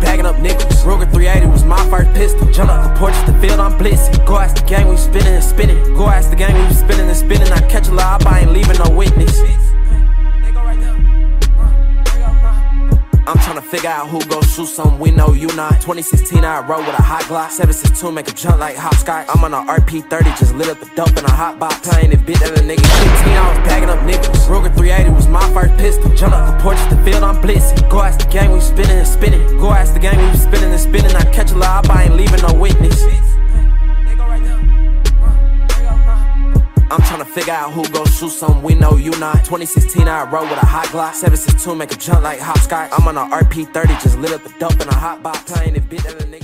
bagging up nickels. Ruger 380 was my first pistol. Jump up the porch to the field, I'm blitzing. Go ask the gang, we spinning and spinning. Go ask the gang, we spinning and spinning. I catch a lie, I ain't leaving no witness. I'm tryna figure out who gon' shoot something we know you not. 2016, I rode with a hot Glock. 762 make a jump like hopscotch. I'm on a RP30, just lit up the dope in a hot box. I ain't bit that a nigga 15, I was bagging up niggas. Jump up the porch to the field, I'm blitzing. Go ask the gang, we spinning and spinning. Go ask the gang, we spinning and spinning. I catch a lie, I ain't leaving no witness. I'm tryna figure out who gon' shoot something we know you not. 2016, I rode with a hot Glock. 762 make a jump like hopscotch. I'm on a RP30, just lit up the dope in a hot box. I ain't a bit that.